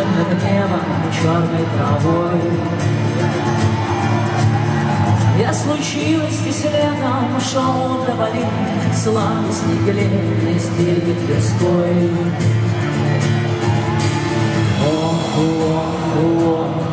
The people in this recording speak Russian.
Летаем над небом черной травой. Я случилось здесь летом, шел до воды Славный глиной стиль Тверской Ох, ох, ох